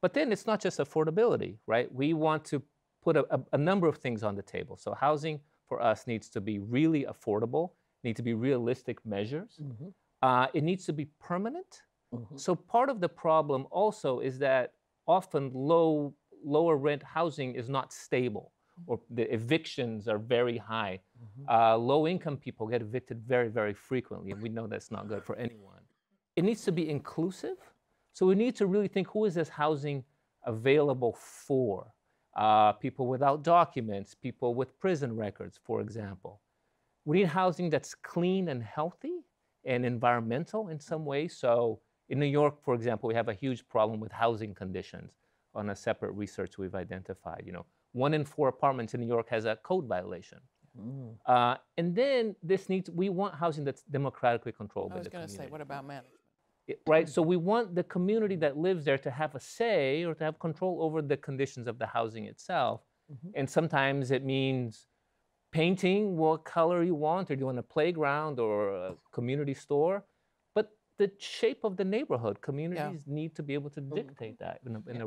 But then it's not just affordability, right? We want to put a, a, a number of things on the table. So housing for us needs to be really affordable, need to be realistic measures. Uh, it needs to be permanent. So part of the problem also is that often low lower rent housing is not stable or the evictions are very high. Uh, low income people get evicted very, very frequently, and we know that's not good for anyone. It needs to be inclusive. So we need to really think who is this housing available for? Uh, people without documents, people with prison records, for example. We need housing that's clean and healthy and environmental in some way. So in New York, for example, we have a huge problem with housing conditions on a separate research we've identified. You know, one in four apartments in New York has a code violation. Uh, and then this needs, we want housing that's democratically controlled I was going to say, what about management? Right? Mm. So we want the community that lives there to have a say or to have control over the conditions of the housing itself. Mm-hmm. And sometimes it means painting what color you want, or do you want a playground or a community store? But the shape of the neighborhood, communities need to be able to mm-hmm. dictate that in a, in a